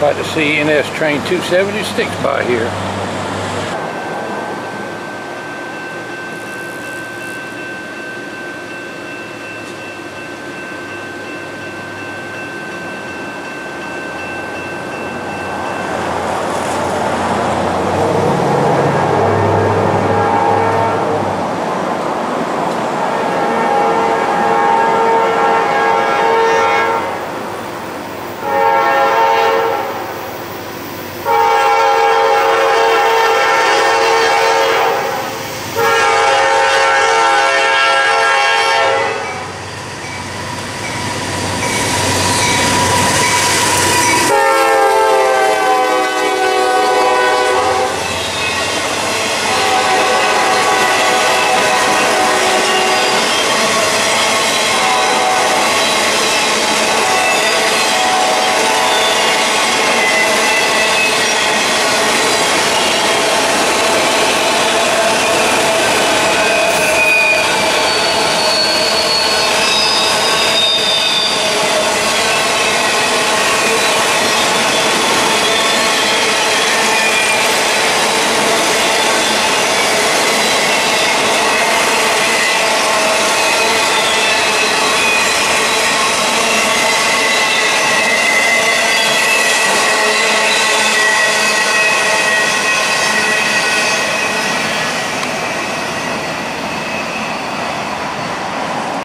By the C N S NS train 276 by here.